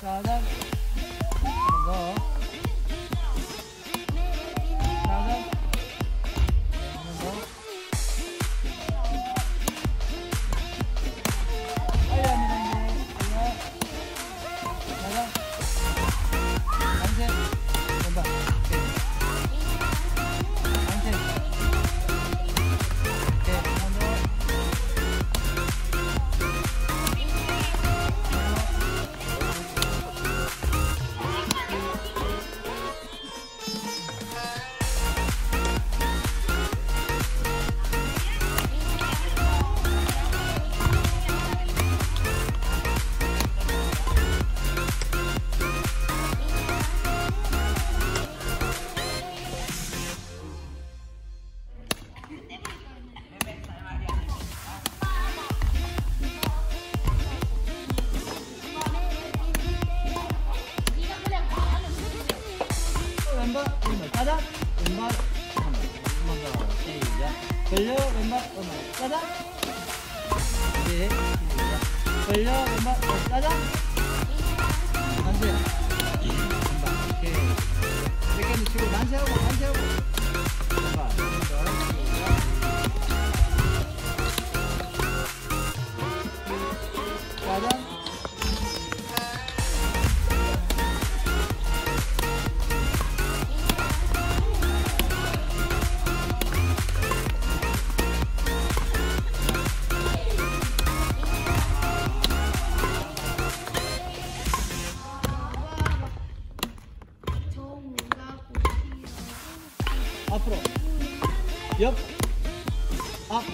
짜잔. 한번 오른발 짜잔 왼발 한번 더 시작 걸려 왼발 오른발 짜잔 네 시작 걸려 왼발 어, 짜 Up. Yep. Up.